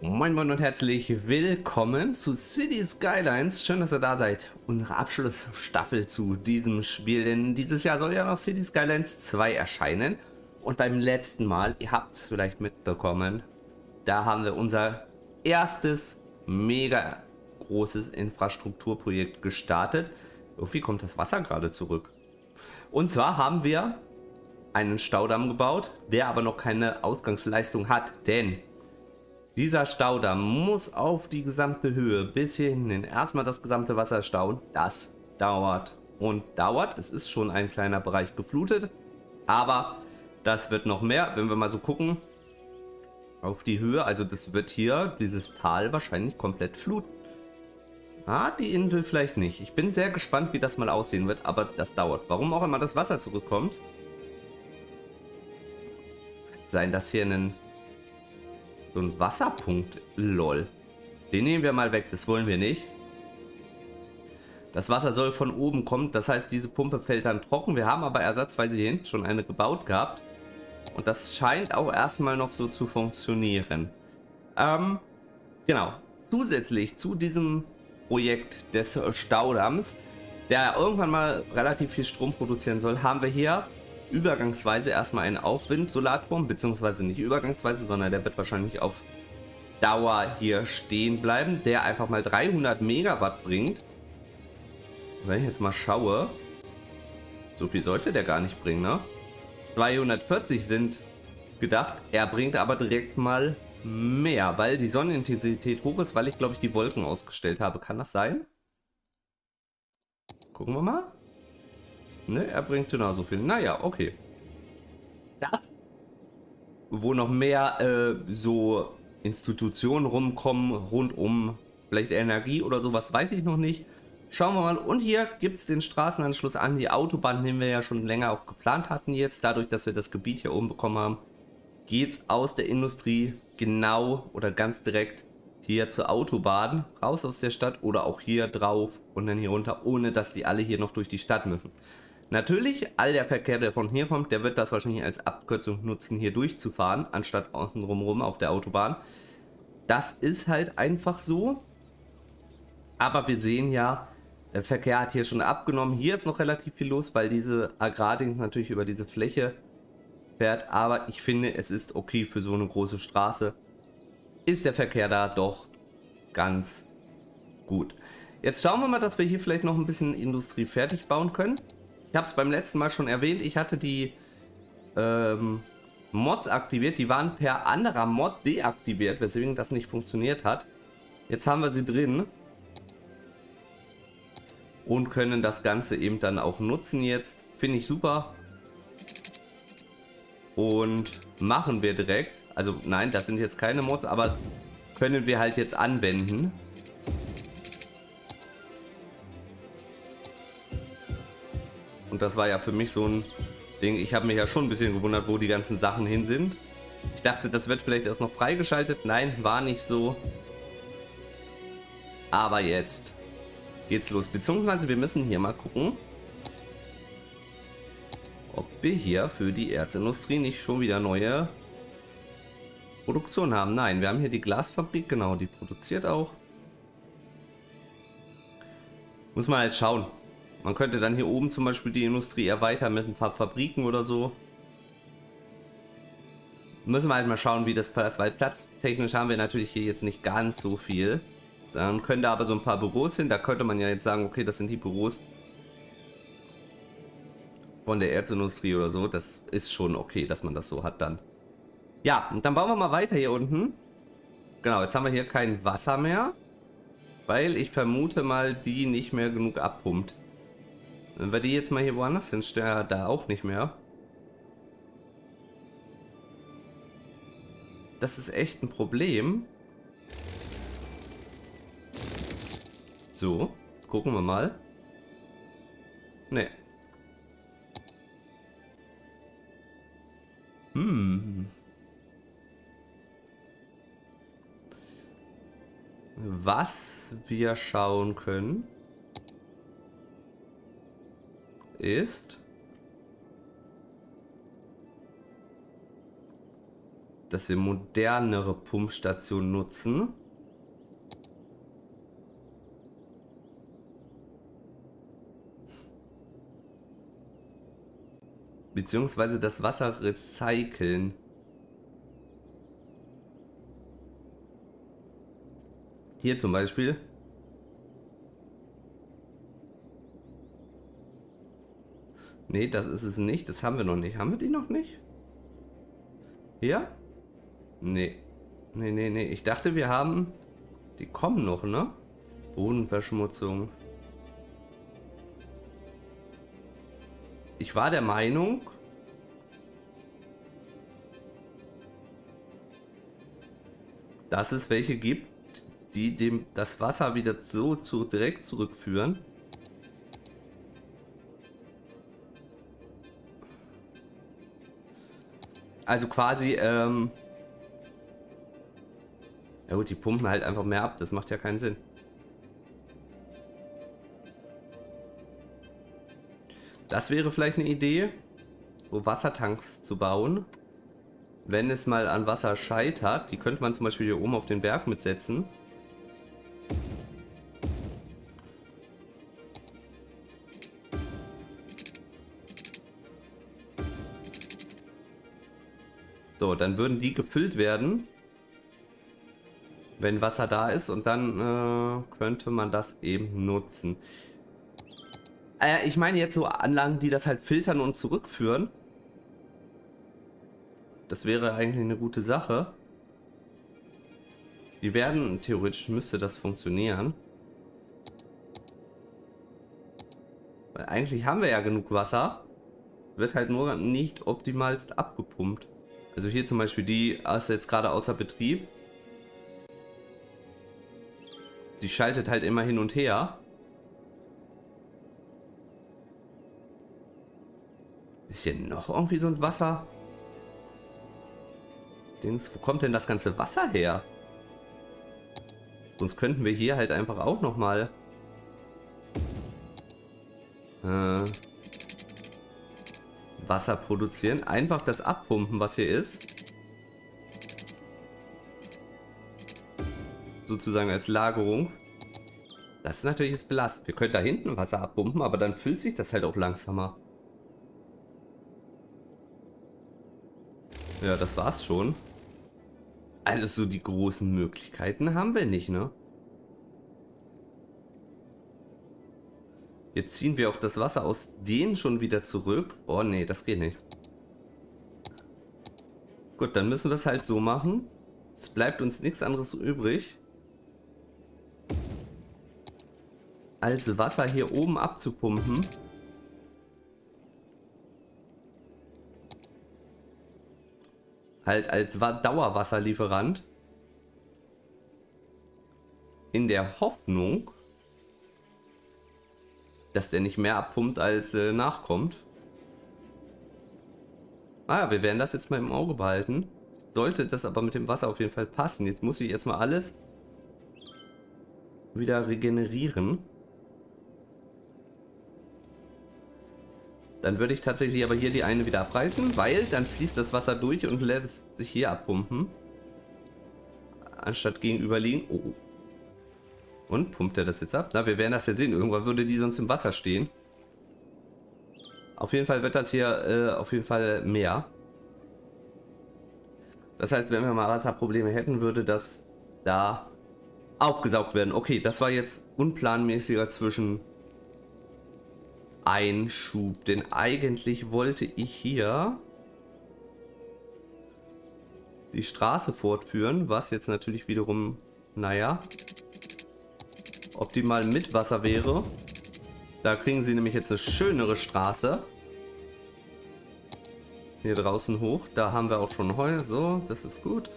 Moin Moin und herzlich willkommen zu City Skylines. Schön, dass ihr da seid. Unsere Abschlussstaffel zu diesem Spiel, denn dieses Jahr soll ja noch City Skylines 2 erscheinen. Und beim letzten Mal, ihr habt es vielleicht mitbekommen, da haben wir unser erstes mega großes Infrastrukturprojekt gestartet. Irgendwie kommt das Wasser gerade zurück. Und zwar haben wir einen Staudamm gebaut, der aber noch keine Ausgangsleistung hat, denn dieser Staudamm muss auf die gesamte Höhe bis hierhin erstmal das gesamte Wasser stauen. Das dauert und dauert. Es ist schon ein kleiner Bereich geflutet, aber das wird noch mehr, wenn wir mal so gucken auf die Höhe. Also das wird hier dieses Tal wahrscheinlich komplett fluten. Ah, die Insel vielleicht nicht. Ich bin sehr gespannt, wie das mal aussehen wird, aber das dauert. Warum auch immer das Wasser zurückkommt. Sein, dass hier ein so ein Wasserpunkt. Lol. Den nehmen wir mal weg. Das wollen wir nicht. Das Wasser soll von oben kommen. Das heißt, diese Pumpe fällt dann trocken. Wir haben aber ersatzweise hier hinten schon eine gebaut gehabt. Und das scheint auch erstmal noch so zu funktionieren. Ähm, genau. Zusätzlich zu diesem Projekt des Staudamms, der irgendwann mal relativ viel Strom produzieren soll, haben wir hier übergangsweise erstmal einen Aufwind-Solarturm, beziehungsweise nicht übergangsweise, sondern der wird wahrscheinlich auf Dauer hier stehen bleiben, der einfach mal 300 Megawatt bringt. Wenn ich jetzt mal schaue, so viel sollte der gar nicht bringen, ne? 240 sind gedacht, er bringt aber direkt mal mehr, weil die Sonnenintensität hoch ist, weil ich glaube ich die Wolken ausgestellt habe. Kann das sein? Gucken wir mal. Ne, er bringt genauso viel. Naja, okay. Das, wo noch mehr äh, so Institutionen rumkommen, rund um vielleicht Energie oder sowas, weiß ich noch nicht. Schauen wir mal. Und hier gibt es den Straßenanschluss an die Autobahn, den wir ja schon länger auch geplant hatten jetzt. Dadurch, dass wir das Gebiet hier oben bekommen haben, geht es aus der Industrie genau oder ganz direkt hier zur Autobahn, raus aus der Stadt oder auch hier drauf und dann hier runter, ohne dass die alle hier noch durch die Stadt müssen. Natürlich, all der Verkehr, der von hier kommt, der wird das wahrscheinlich als Abkürzung nutzen, hier durchzufahren, anstatt außen rum auf der Autobahn. Das ist halt einfach so. Aber wir sehen ja, der Verkehr hat hier schon abgenommen. Hier ist noch relativ viel los, weil diese Agrardings natürlich über diese Fläche fährt. Aber ich finde, es ist okay für so eine große Straße. Ist der Verkehr da doch ganz gut. Jetzt schauen wir mal, dass wir hier vielleicht noch ein bisschen Industrie fertig bauen können. Ich habe es beim letzten Mal schon erwähnt. Ich hatte die ähm, Mods aktiviert. Die waren per anderer Mod deaktiviert, weswegen das nicht funktioniert hat. Jetzt haben wir sie drin. Und können das Ganze eben dann auch nutzen jetzt. Finde ich super. Und machen wir direkt. Also nein, das sind jetzt keine Mods, aber können wir halt jetzt anwenden. Und das war ja für mich so ein Ding. Ich habe mich ja schon ein bisschen gewundert, wo die ganzen Sachen hin sind. Ich dachte, das wird vielleicht erst noch freigeschaltet. Nein, war nicht so. Aber jetzt geht's los. Beziehungsweise wir müssen hier mal gucken, ob wir hier für die Erzindustrie nicht schon wieder neue Produktion haben. Nein, wir haben hier die Glasfabrik, genau, die produziert auch. Muss man halt schauen. Man könnte dann hier oben zum Beispiel die Industrie erweitern mit ein paar Fabriken oder so. Müssen wir halt mal schauen, wie das passt, weil platztechnisch haben wir natürlich hier jetzt nicht ganz so viel. Dann können da aber so ein paar Büros hin. Da könnte man ja jetzt sagen, okay, das sind die Büros von der Erzindustrie oder so. Das ist schon okay, dass man das so hat dann. Ja, und dann bauen wir mal weiter hier unten. Genau, jetzt haben wir hier kein Wasser mehr. Weil ich vermute mal, die nicht mehr genug abpumpt. Wenn wir die jetzt mal hier woanders hinstellen, da auch nicht mehr. Das ist echt ein Problem. So, gucken wir mal. Ne. Hm. Was wir schauen können. Ist dass wir modernere Pumpstationen nutzen. Beziehungsweise das Wasser recyceln. Hier zum Beispiel. Nee, das ist es nicht. Das haben wir noch nicht. Haben wir die noch nicht? Hier? Nee. Nee, nee, nee. Ich dachte, wir haben... Die kommen noch, ne? Bodenverschmutzung. Ich war der Meinung... dass es welche gibt, die dem das Wasser wieder so zu, direkt zurückführen. Also quasi, ähm... Ja gut, die pumpen halt einfach mehr ab, das macht ja keinen Sinn. Das wäre vielleicht eine Idee, so Wassertanks zu bauen. Wenn es mal an Wasser scheitert, die könnte man zum Beispiel hier oben auf den Berg mitsetzen. So, dann würden die gefüllt werden, wenn Wasser da ist und dann äh, könnte man das eben nutzen. Äh, ich meine jetzt so Anlagen, die das halt filtern und zurückführen. Das wäre eigentlich eine gute Sache. Die werden, theoretisch müsste das funktionieren. Weil eigentlich haben wir ja genug Wasser. Wird halt nur nicht optimalst abgepumpt. Also hier zum Beispiel die ist jetzt gerade außer Betrieb. Die schaltet halt immer hin und her. Ist hier noch irgendwie so ein Wasser? Dings, wo kommt denn das ganze Wasser her? Sonst könnten wir hier halt einfach auch noch mal äh, Wasser produzieren. Einfach das abpumpen, was hier ist. Sozusagen als Lagerung. Das ist natürlich jetzt belastend. Wir können da hinten Wasser abpumpen, aber dann füllt sich das halt auch langsamer. Ja, das war's schon. Also so die großen Möglichkeiten haben wir nicht, ne? Jetzt ziehen wir auch das Wasser aus denen schon wieder zurück. Oh nee, das geht nicht. Gut, dann müssen wir es halt so machen. Es bleibt uns nichts anderes übrig. Als Wasser hier oben abzupumpen. Halt als Dauerwasserlieferant. In der Hoffnung, dass der nicht mehr abpumpt als äh, nachkommt. Ah, wir werden das jetzt mal im Auge behalten. Sollte das aber mit dem Wasser auf jeden Fall passen. Jetzt muss ich erstmal alles wieder regenerieren. Dann würde ich tatsächlich aber hier die eine wieder abreißen, weil dann fließt das Wasser durch und lässt sich hier abpumpen. Anstatt gegenüberliegen. Oh, und pumpt er das jetzt ab? Na, wir werden das ja sehen. Irgendwann würde die sonst im Wasser stehen. Auf jeden Fall wird das hier äh, auf jeden Fall mehr. Das heißt, wenn wir mal Wasserprobleme hätten, würde das da aufgesaugt werden. Okay, das war jetzt unplanmäßiger zwischen Einschub. Denn eigentlich wollte ich hier die Straße fortführen, was jetzt natürlich wiederum, naja, optimal mit Wasser wäre. Da kriegen sie nämlich jetzt eine schönere Straße. Hier draußen hoch. Da haben wir auch schon Heu. So, das ist gut.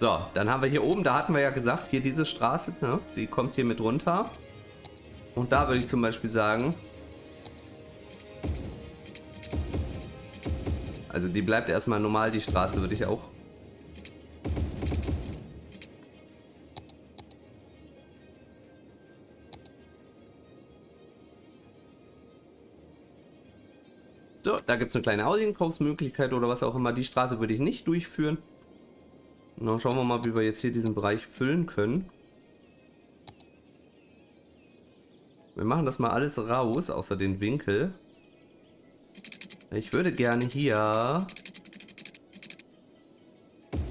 So, dann haben wir hier oben, da hatten wir ja gesagt, hier diese Straße, ne, die kommt hier mit runter. Und da würde ich zum Beispiel sagen, Also die bleibt erstmal normal, die Straße würde ich auch. So, da gibt es eine kleine Audienkaufsmöglichkeit oder was auch immer. Die Straße würde ich nicht durchführen. Und dann schauen wir mal, wie wir jetzt hier diesen Bereich füllen können. Wir machen das mal alles raus, außer den Winkel. Ich würde gerne hier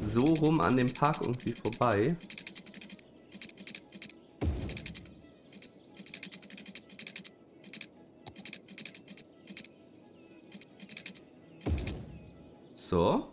so rum an dem Park irgendwie vorbei. So.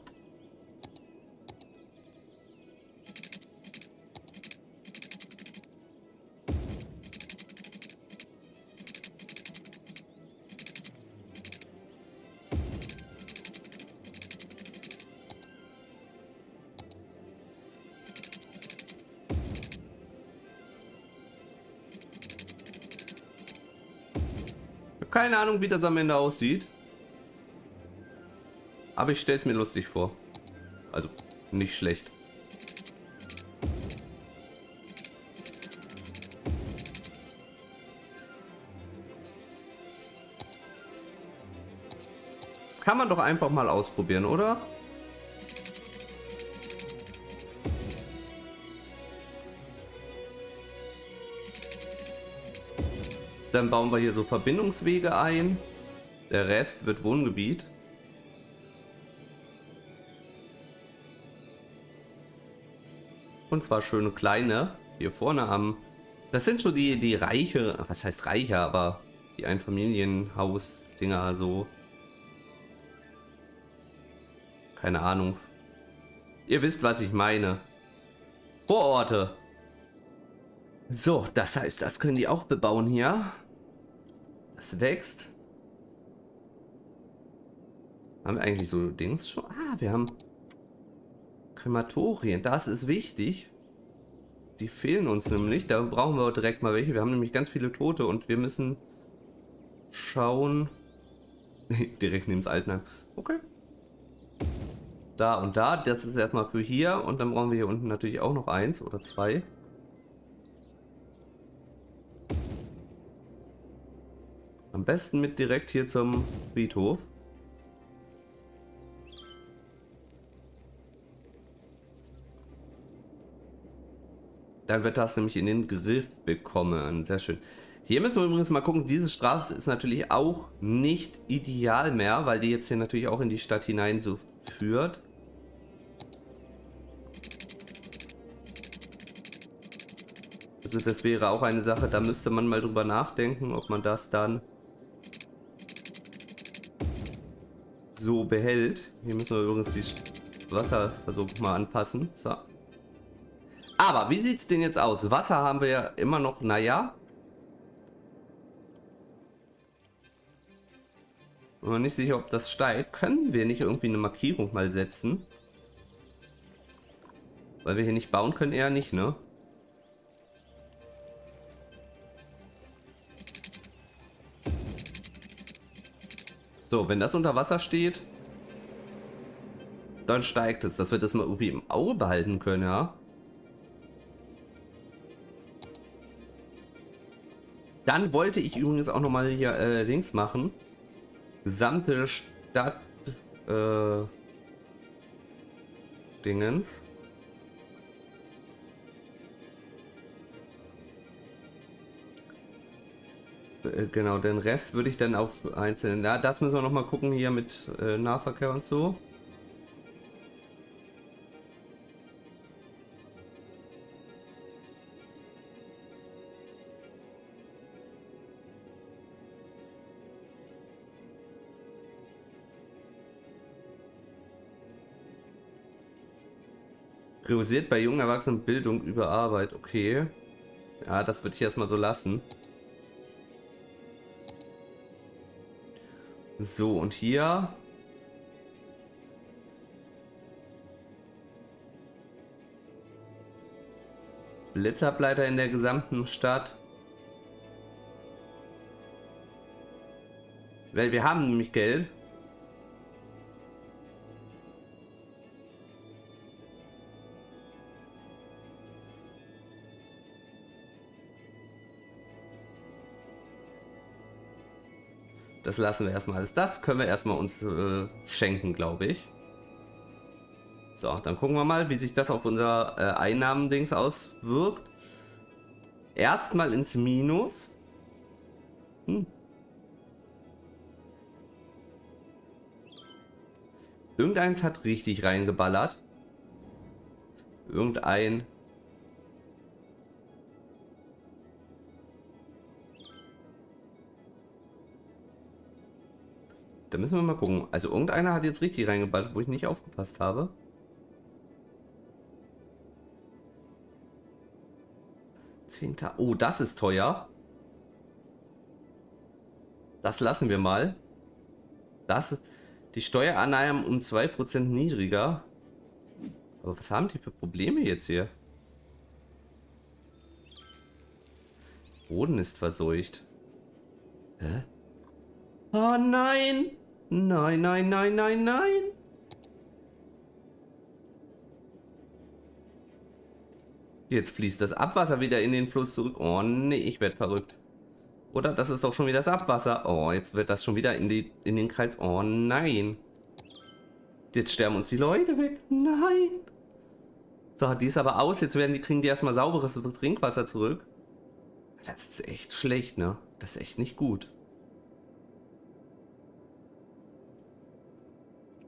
Keine Ahnung, wie das am Ende aussieht. Aber ich stelle es mir lustig vor. Also, nicht schlecht. Kann man doch einfach mal ausprobieren, oder? Dann bauen wir hier so Verbindungswege ein. Der Rest wird Wohngebiet. Und zwar schöne kleine. Hier vorne am... Das sind schon die, die reiche... Was heißt reicher, aber die Einfamilienhaus-Dinger so. Keine Ahnung. Ihr wisst, was ich meine. Vororte. So, das heißt, das können die auch bebauen hier. Das wächst. Haben wir eigentlich so Dings schon? Ah, wir haben Krematorien. Das ist wichtig. Die fehlen uns nämlich. Da brauchen wir direkt mal welche. Wir haben nämlich ganz viele Tote und wir müssen schauen. direkt neben das Altenheim. Okay. Da und da. Das ist erstmal für hier. Und dann brauchen wir hier unten natürlich auch noch eins oder zwei. Am besten mit direkt hier zum Friedhof. Dann wird das nämlich in den Griff bekommen. Sehr schön. Hier müssen wir übrigens mal gucken, diese Straße ist natürlich auch nicht ideal mehr, weil die jetzt hier natürlich auch in die Stadt hinein so führt. Also das wäre auch eine Sache, da müsste man mal drüber nachdenken, ob man das dann so behält. Hier müssen wir übrigens die Wasserversorgung mal anpassen. So. Aber wie sieht es denn jetzt aus? Wasser haben wir ja immer noch, naja. Bin mir nicht sicher, ob das steigt. Können wir nicht irgendwie eine Markierung mal setzen? Weil wir hier nicht bauen können, eher nicht, ne? So, wenn das unter Wasser steht, dann steigt es. Dass wir das mal irgendwie im Auge behalten können, ja. Dann wollte ich übrigens auch nochmal hier äh, Links machen. Gesamte Stadt äh, Dingens. Äh, genau, den Rest würde ich dann auf einzeln. Ja, das müssen wir noch mal gucken hier mit äh, Nahverkehr und so. Priorisiert bei jungen Erwachsenen Bildung über Arbeit. Okay. Ja, das würde ich erstmal so lassen. So, und hier... Blitzableiter in der gesamten Stadt. Weil wir haben nämlich Geld. Das lassen wir erstmal alles. Das können wir erstmal uns äh, schenken, glaube ich. So, dann gucken wir mal, wie sich das auf unser äh, Einnahmendings auswirkt. Erstmal ins Minus. Hm. Irgendeins hat richtig reingeballert. Irgendein Da müssen wir mal gucken. Also irgendeiner hat jetzt richtig reingeballert, wo ich nicht aufgepasst habe. Zehnter. Oh, das ist teuer. Das lassen wir mal. Das, die Steuerannahmen um 2% niedriger. Aber was haben die für Probleme jetzt hier? Boden ist verseucht. Hä? Oh nein! Nein, nein, nein, nein, nein! Jetzt fließt das Abwasser wieder in den Fluss zurück. Oh nee, ich werde verrückt. Oder das ist doch schon wieder das Abwasser. Oh, jetzt wird das schon wieder in, die, in den Kreis. Oh nein. Jetzt sterben uns die Leute weg. Nein. So, die ist aber aus. Jetzt werden die, kriegen die erstmal sauberes Trinkwasser zurück. Das ist echt schlecht, ne? Das ist echt nicht gut.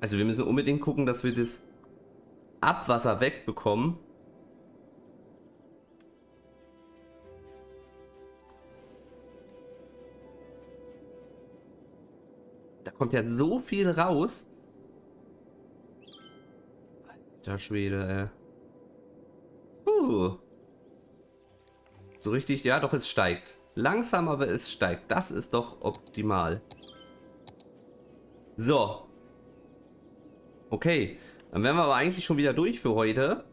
Also wir müssen unbedingt gucken, dass wir das Abwasser wegbekommen. Da kommt ja so viel raus. Alter Schwede, ey. Uh. So richtig, ja doch, es steigt. Langsam, aber es steigt. Das ist doch optimal. So, Okay, dann wären wir aber eigentlich schon wieder durch für heute.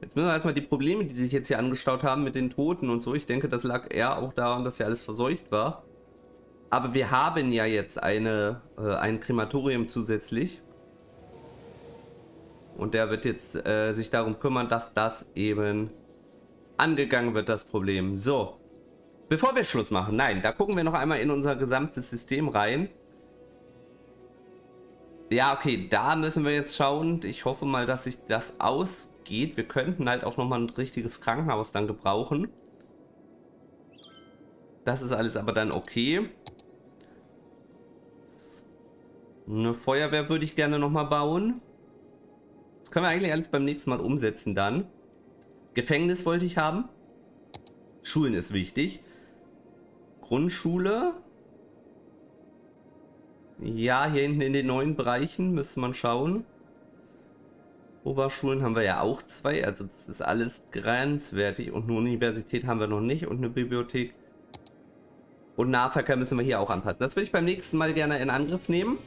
Jetzt müssen wir erstmal die Probleme, die sich jetzt hier angestaut haben mit den Toten und so. Ich denke, das lag eher auch daran, dass ja alles verseucht war. Aber wir haben ja jetzt eine, äh, ein Krematorium zusätzlich. Und der wird jetzt äh, sich darum kümmern, dass das eben angegangen wird, das Problem. So, bevor wir Schluss machen, nein, da gucken wir noch einmal in unser gesamtes System rein. Ja, okay, da müssen wir jetzt schauen. Ich hoffe mal, dass sich das ausgeht. Wir könnten halt auch nochmal ein richtiges Krankenhaus dann gebrauchen. Das ist alles aber dann okay. Eine Feuerwehr würde ich gerne nochmal bauen. Das können wir eigentlich alles beim nächsten Mal umsetzen dann. Gefängnis wollte ich haben. Schulen ist wichtig. Grundschule. Ja, hier hinten in den neuen Bereichen müsste man schauen. Oberschulen haben wir ja auch zwei, also das ist alles grenzwertig. Und eine Universität haben wir noch nicht und eine Bibliothek. Und Nahverkehr müssen wir hier auch anpassen. Das will ich beim nächsten Mal gerne in Angriff nehmen.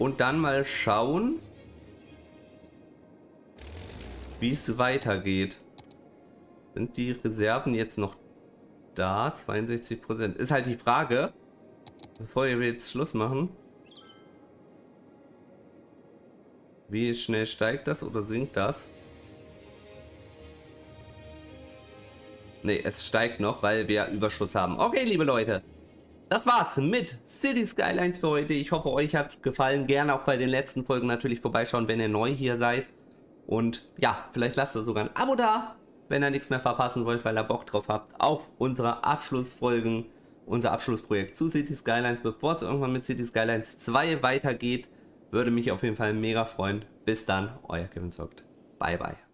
Und dann mal schauen, wie es weitergeht. Sind die Reserven jetzt noch da? 62%. Ist halt die Frage. Bevor wir jetzt Schluss machen. Wie schnell steigt das oder sinkt das? Ne, es steigt noch, weil wir Überschuss haben. Okay, liebe Leute. Das war's mit City Skylines für heute. Ich hoffe, euch hat's gefallen. Gerne auch bei den letzten Folgen natürlich vorbeischauen, wenn ihr neu hier seid. Und ja, vielleicht lasst ihr sogar ein Abo da, wenn ihr nichts mehr verpassen wollt, weil ihr Bock drauf habt auf unsere Abschlussfolgen unser Abschlussprojekt zu City Skylines, bevor es irgendwann mit City Skylines 2 weitergeht. Würde mich auf jeden Fall mega freuen. Bis dann, euer Kevin Zockt. Bye, bye.